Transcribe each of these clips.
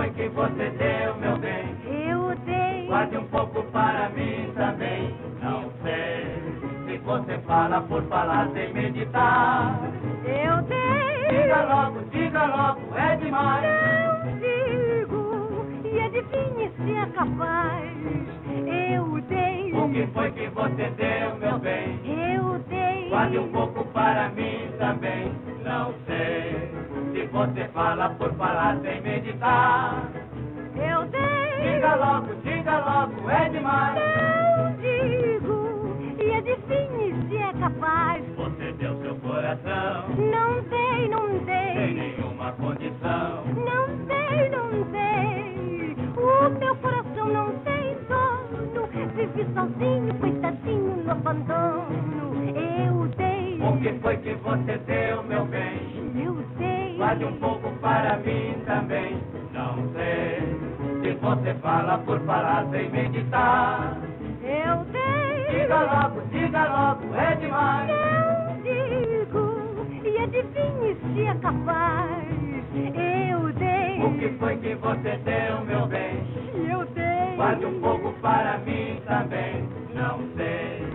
foi que você deu, meu bem? Eu dei. Guarde um pouco para mim também. Não sei se você fala por falar sem meditar. Eu dei. Diga logo, diga logo, é demais. Não digo. E adivinhe se é capaz. Eu dei. O que foi que você deu, meu bem? Eu dei. Guarde um pouco para mim também. Não sei se você fala por falar sem meditar. Eu dei. Diga logo, diga logo, é demais. Não digo. E adivinhe se é capaz. Você deu seu coração Não dei, não sem dei. nenhuma condição. Não dei, não dei. O meu coração não tem dono. Vive sozinho, coitadinho no abandono. Eu dei. O que foi que você deu, meu bem? Eu. Guarde um pouco para mim também. Não sei se você fala por falar sem meditar. Eu dei. Diga logo, diga logo, é demais. Não digo. E adivinhe se é capaz. Eu dei. O que foi que você deu, meu bem? Eu dei. Guarde um pouco para mim também. Não sei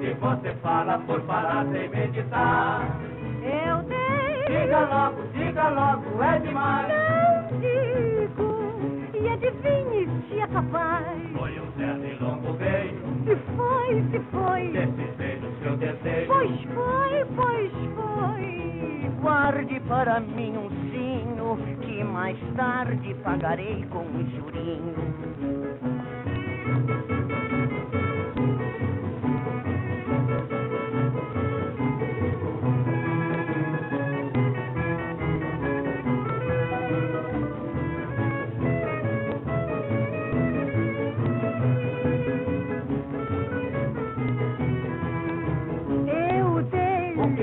se você fala por falar sem meditar. Eu dei. Diga logo, diga logo, é demais. Não digo. E adivinhe se é capaz. Foi um certo e longo beijo, Se foi, se foi. desses beijos que eu desejo. Pois foi, pois foi. Guarde para mim um sino que mais tarde pagarei com um jurinho.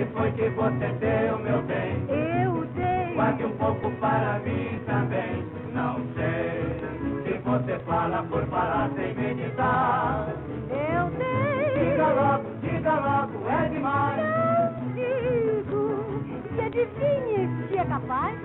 Que foi que você deu, meu bem? Eu dei. Guarde um pouco para mim também. Não sei se você fala por falar sem meditar. Eu dei. Diga logo, diga logo, é demais. Não digo. E adivinhe se é capaz.